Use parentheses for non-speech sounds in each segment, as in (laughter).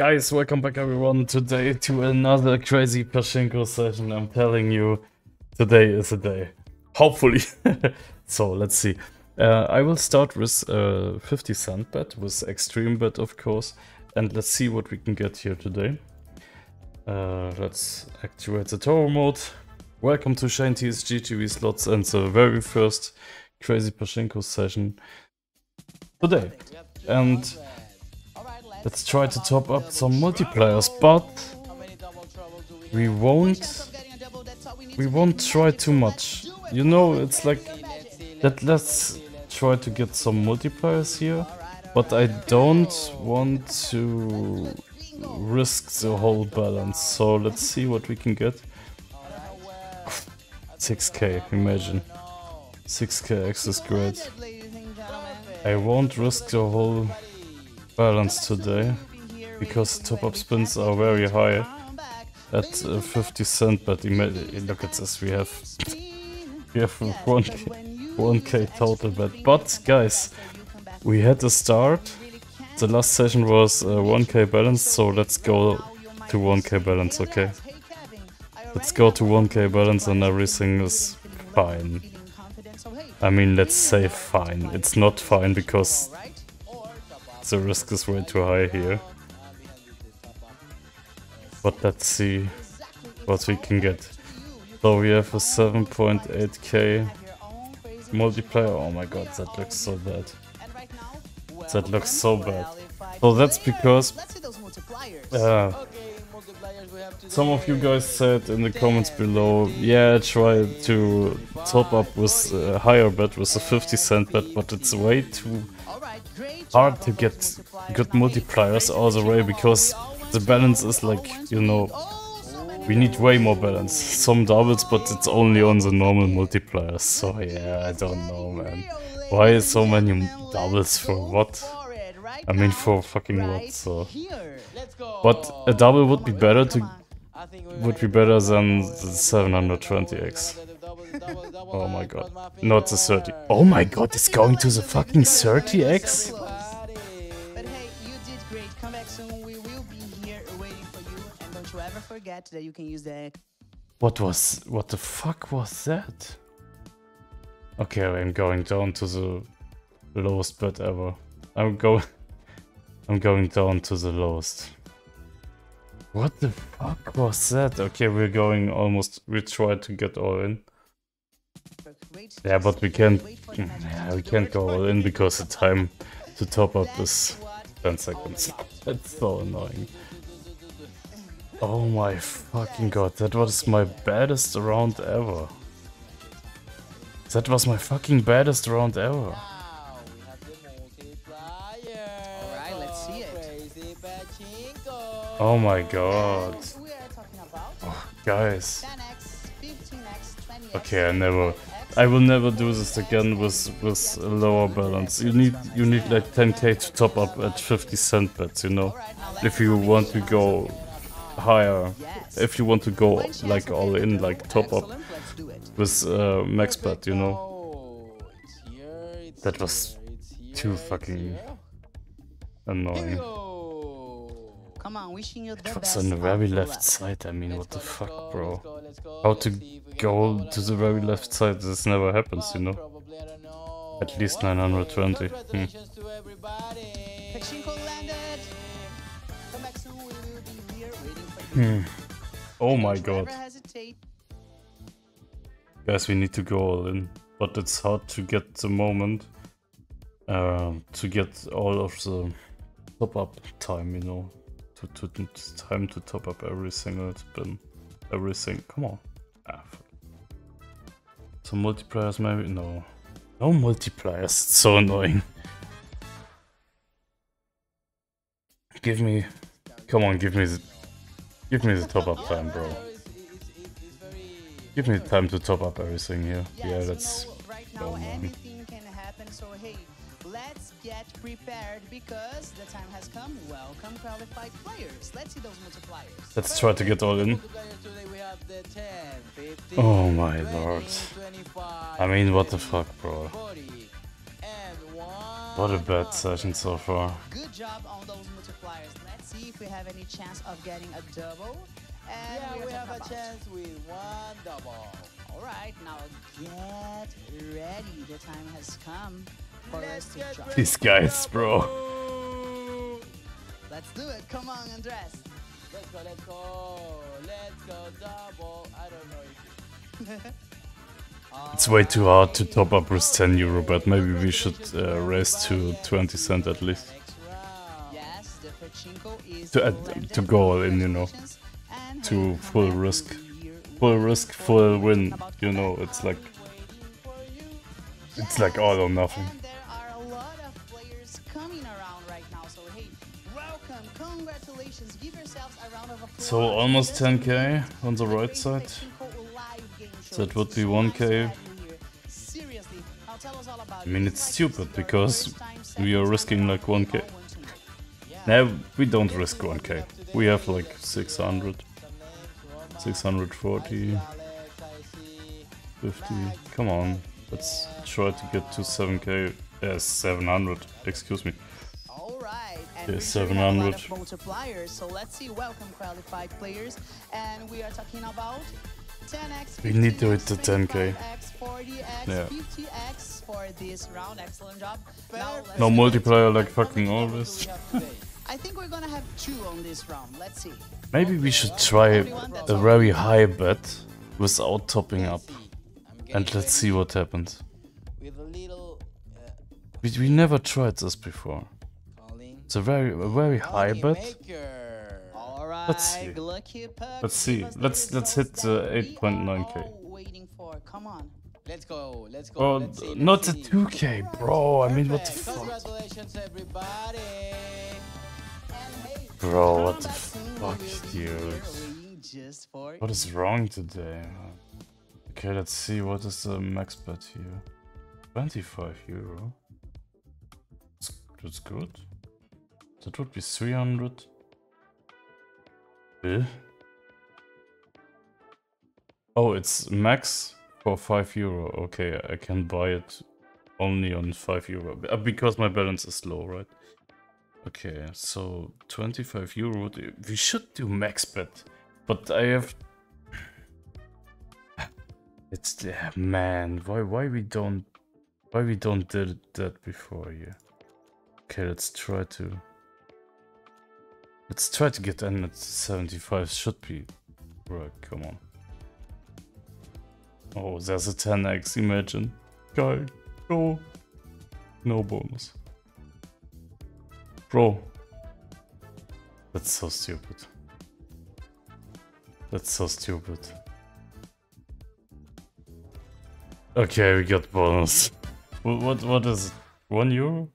Guys, welcome back everyone today to another crazy Pachinko session. I'm telling you, today is a day. Hopefully. (laughs) so, let's see. Uh, I will start with a uh, 50 cent bet, with extreme bet of course, and let's see what we can get here today. Uh, let's activate the tower mode. Welcome to Shane TSG TV slots and the very first crazy Pachinko session today. And Let's try to top up some multipliers, but we won't we won't try too much. You know, it's like that let's try to get some multipliers here, but I don't want to risk the whole balance. So let's see what we can get. 6k, imagine. 6k X is great. I won't risk the whole balance today because top-up spins are very high at uh, 50 cent but look at this we have (laughs) we have 1k, (laughs) 1k total bet but guys we had a start. the last session was uh, 1k balance so let's go to 1k balance okay? let's go to 1k balance and everything is fine. I mean let's say fine. it's not fine because the risk is way too high here. But let's see what we can get. So we have a 7.8k multiplier. Oh my god, that looks so bad. That looks so bad. So that's because uh, some of you guys said in the comments below, yeah, try to top up with a higher bet, with a 50 cent bet, but it's way too hard to get good multipliers all the way because the balance is like, you know, we need way more balance. Some doubles, but it's only on the normal multipliers. So yeah, I don't know, man. Why so many doubles for what? I mean, for fucking what? So, but a double would be better to would be better than the 720x. (laughs) oh my god, not the 30. Oh my god, it's going to the fucking 30x? Forget that you can use the... What was... What the fuck was that? Okay, I'm going down to the lowest bet ever. I'm going... (laughs) I'm going down to the lowest. What the fuck was that? Okay, we're going almost... We tried to get all in. Yeah, but we can't... Yeah, we can't go all in because the time to top up is 10 seconds. (laughs) That's so annoying. Oh my fucking god, that was my baddest round ever. That was my fucking baddest round ever. Oh my god. Oh, guys. Okay, I never I will never do this again with with a lower balance. You need you need like 10k to top up at 50 cent bets, you know. If you want to go higher if you want to go like all in, like top up with uh, max bet, you know. That was too fucking annoying. Come on, wishing you the it was on the very left side, I mean, what the fuck, bro? How to go to the very left side, this never happens, you know? At least 920. Hmm. Hmm. Oh my god. Guys, we need to go all in. But it's hard to get the moment uh, to get all of the top up time, you know. To, to, to time to top up every single spin. Everything. Come on. Ah, Some multipliers maybe? No. No multipliers. It's so annoying. Give me... Come on, give me the Give me the top up time, bro. Give me time to top up everything here. Yeah, let's go, man. Let's get prepared because the time has come. Welcome qualified players. Let's see those multipliers. Let's try to get all in. Oh my lord. I mean, what the fuck, bro. What a bad session so far. Good job on those multipliers. Let's see if we have any chance of getting a double. And Yeah, we we have a about- chance with one double. All right, now get ready. The time has come for us Let's to get drop. ready These for guys, bro. Let's do it. Come on, Andres. Let's go, let's go. Let's go double. I don't know if (laughs) It's way too hard to top up with 10 euro, but maybe we should uh, raise to 20 cent at least. next round. Yes, the pachinko is To landed. to go all in, you know. To full risk. Full risk, full win. You know, it's like Waiting for you. it's like all or nothing. There are a lot of players coming around right now. So hey, welcome, congratulations. Give yourselves a round of applause. So almost 10k on the right side. That would be so nice to 1K. have you here. Seriously, now tell us all about I mean, it's stupid this is your because we are risking like 1K. all want to know. Yeah. No, we don't risk 1k. We have like 600, Some names, Roma. 640, I see Alex, I see 50. Come on, let's try to get to 7k. Yes, 700. Excuse me. Yeah, we're sure we have a lot 700. multipliers. So let's see, welcome qualified players, and we are talking about 10x. We need to hit the 10K. 25x, 40x, Yeah. for this round. Excellent job. Now No see. multiplier like fucking always. doubles do we have today? I think we're gonna have two on this round. Let's see. Maybe we should try a very high bet without topping up. Let's see. I'm getting And let's see what happens. ready with a little We, we never tried this before. It's a very a very high Money bet. Maker. All right, Let's see. Let's see. the Let's- let's hit, uh, that we are 8.9K. Waiting for. Come on. Let's go. Let's go. Oh, let's see, not a see. 2k, bro. I mean, what the fuck? Congratulations, everybody. Bro, what the combat soon, we fuck, dude? here waiting just for What is wrong today? Okay, let's see. What is the max bet here? 25 euro. That's good. That would be 300. Oh, it's max for 5 euro. Okay, I can buy it only on 5 euro. uh, Because my balance is low, right? Okay, so 25 euro. We should do max bet. But I have (sighs) it's the man. Why why we don't why we don't did that before here? Okay, let's try to let's try to get in at 75. Should be right. Come on. Oh, there's a 10x. Imagine, guy. No, no bonus, bro. That's so stupid. That's so stupid. Okay, we got bonus. What what, what is it? One euro?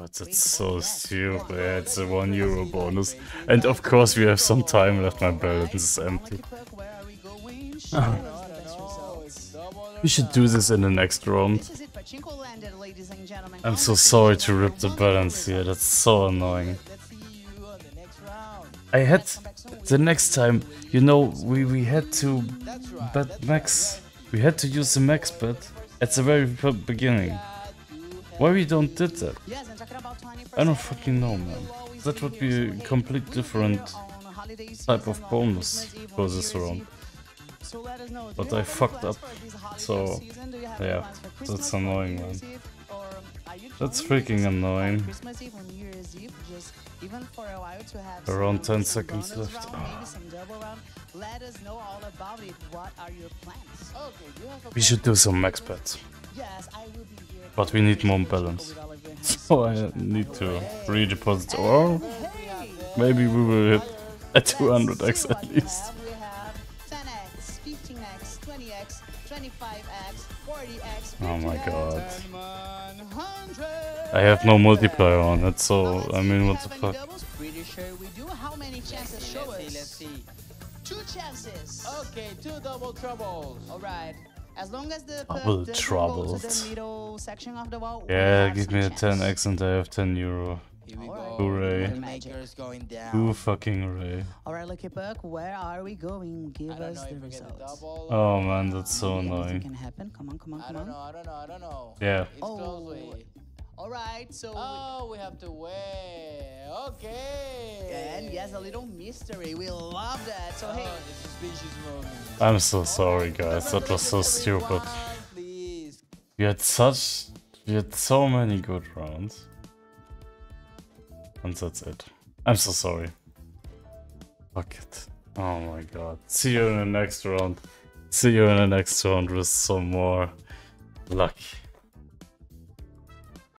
God, that's so stupid. It's a one euro bonus. And of course we have some time left, my balance is empty. Lucky Puck, where are we Oh. us I the don't best know. results. It's double or We should do this in the next round. This is it, Pachinko landed, ladies and gentlemen. I'm so sorry to rip the balance here, that's so annoying. Let's see you on the next round. I had Come back soon. the next time, you know, we, we had to bet max. We had to use the max bet at the very beginning. Why we don't did that? Yes, and talking about 20%, I don't fucking know, man. That would be a hey, complete different here on holiday type of bonus for this round. Eve. So let us know. Do But I fucked up, for this holiday so, season? Do you have yeah, any plans for that's annoying, man. Eve? Or are you That's freaking annoying. Christmas Eve or New Year's Eve, just even for a while to have Around 10 seconds left. Round, maybe some double round. Let us know all about it. What are your plans? Okay, you have a We should do some max bets. Yes, I will be here. But we need more balance. (laughs) So I need to redeposit or Hey! maybe we will hit a 200x at least. We have 10x, 15x, 20x, 25x, 40x, Oh my 50x, god. and 100. I have no multiplier on it, so I mean, what the have any fuck? Pretty sure we do. How many chances show Let's let's see. Two chances. Okay, two double troubles. All right. As long as the puck Double doesn't troubles. the middle section of the wall, Yeah, give me a chance. 10x and I have 10 euro. Here we go. Hooray. Money Maker's going down. Two fucking array. All right, Lucky Puck, where are we going? Give us the if we results. Oh man, that's so annoying. can happen. Come on, come on, I come don't on. know, I don't know, I don't know. Yeah. It's Oh. Close. wait. All right, so Oh, we have to wait. Okay. and yes, a little mystery. We love that. So Oh, hey, the suspicious. I'm so sorry, guys. That was so stupid. Please. We had such. We had so many good rounds. And that's it. I'm so sorry. Fuck it. Oh my god. See you in the next round. See you in the next round with some more luck.